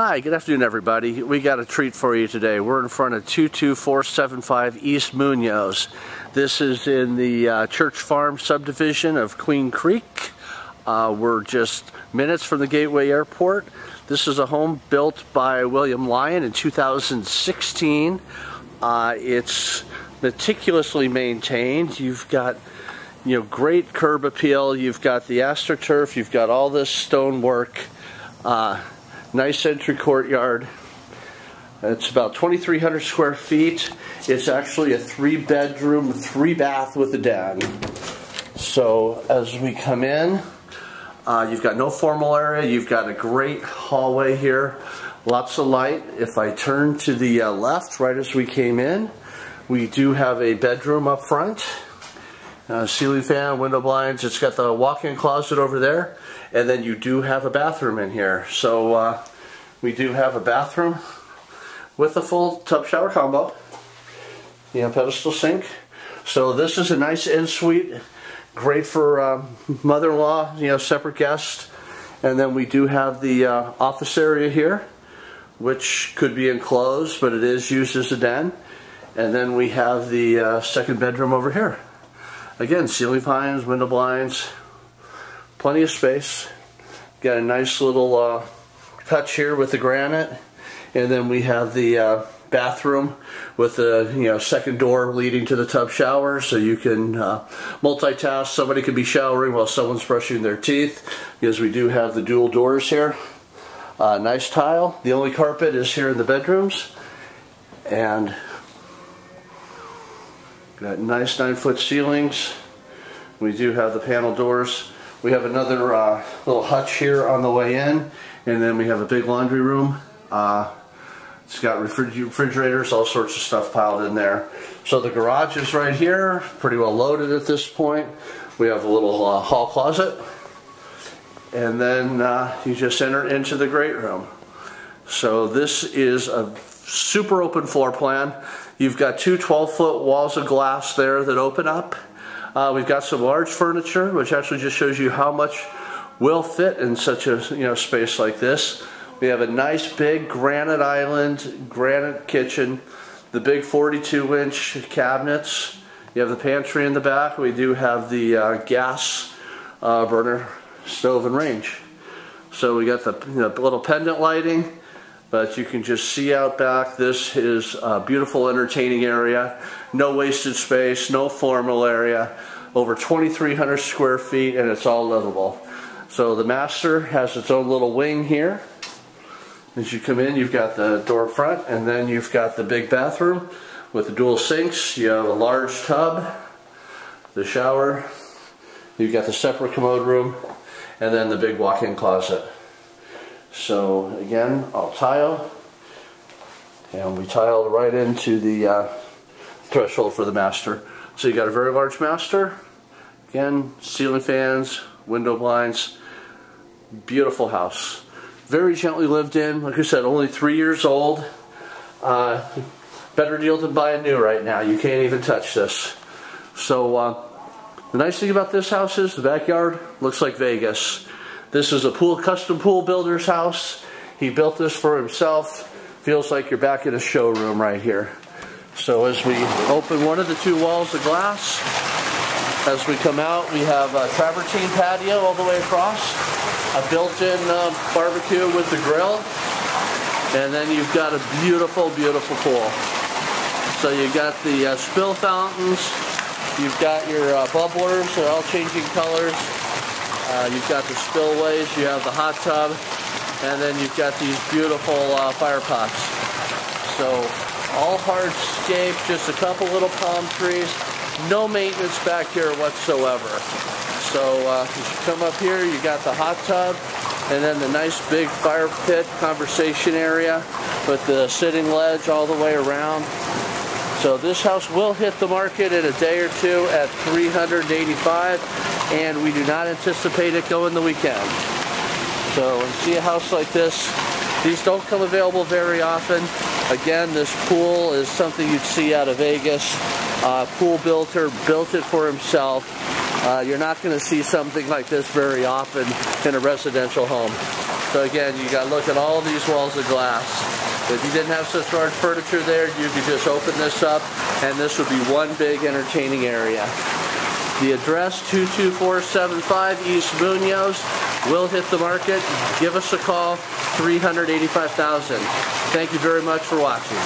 Hi, good afternoon everybody. We got a treat for you today. We're in front of 22475 East Munoz. This is in the uh, Church Farm subdivision of Queen Creek. Uh, we're just minutes from the Gateway Airport. This is a home built by William Lyon in 2016. Uh, it's meticulously maintained. You've got you know great curb appeal. You've got the astroturf. You've got all this stonework. Uh, Nice entry courtyard. It's about 2,300 square feet. It's actually a three bedroom, three bath with a den. So as we come in, uh, you've got no formal area. You've got a great hallway here. Lots of light. If I turn to the uh, left, right as we came in, we do have a bedroom up front. Uh, ceiling fan, window blinds. It's got the walk-in closet over there. And then you do have a bathroom in here. So uh, we do have a bathroom with a full tub shower combo. You know, pedestal sink. So this is a nice ensuite. Great for uh, mother-in-law, you know, separate guest. And then we do have the uh, office area here, which could be enclosed, but it is used as a den. And then we have the uh, second bedroom over here. Again, ceiling pines, window blinds, plenty of space. Got a nice little uh, touch here with the granite. And then we have the uh, bathroom with the you know second door leading to the tub shower so you can uh, multitask. Somebody could be showering while someone's brushing their teeth because we do have the dual doors here. Uh, nice tile. The only carpet is here in the bedrooms. And Got nice nine foot ceilings. We do have the panel doors. We have another uh, little hutch here on the way in and then we have a big laundry room. Uh, it's got refrigerators, all sorts of stuff piled in there. So the garage is right here, pretty well loaded at this point. We have a little uh, hall closet. And then uh, you just enter into the great room. So this is a super open floor plan. You've got two 12 foot walls of glass there that open up. Uh, we've got some large furniture, which actually just shows you how much will fit in such a you know space like this. We have a nice big granite island, granite kitchen, the big 42 inch cabinets. You have the pantry in the back. We do have the uh, gas uh, burner stove and range. So we got the you know, little pendant lighting but you can just see out back. This is a beautiful entertaining area. No wasted space, no formal area, over 2,300 square feet, and it's all livable. So the master has its own little wing here. As you come in, you've got the door front, and then you've got the big bathroom with the dual sinks. You have a large tub, the shower, you've got the separate commode room, and then the big walk-in closet. So again, I'll tile, and we tiled right into the uh, threshold for the master. So you got a very large master, again, ceiling fans, window blinds, beautiful house. Very gently lived in, like I said, only three years old. Uh, better deal than buying new right now. You can't even touch this. So uh, the nice thing about this house is the backyard looks like Vegas. This is a pool custom pool builder's house. He built this for himself. Feels like you're back in a showroom right here. So as we open one of the two walls of glass, as we come out, we have a travertine patio all the way across, a built-in uh, barbecue with the grill, and then you've got a beautiful, beautiful pool. So you've got the uh, spill fountains, you've got your uh, bubblers, they're all changing colors, uh, you've got the spillways, you have the hot tub, and then you've got these beautiful uh, fire pots. So all hardscape, just a couple little palm trees, no maintenance back here whatsoever. So uh, you come up here, you got the hot tub, and then the nice big fire pit conversation area with the sitting ledge all the way around. So this house will hit the market in a day or two at 385 and we do not anticipate it going the weekend. So see a house like this, these don't come available very often. Again, this pool is something you'd see out of Vegas. Uh, pool builder built it for himself. Uh, you're not going to see something like this very often in a residential home. So again, you got to look at all these walls of glass. If you didn't have such large furniture there, you could just open this up and this would be one big entertaining area. The address 22475 East Munoz will hit the market. Give us a call, 385,000. Thank you very much for watching.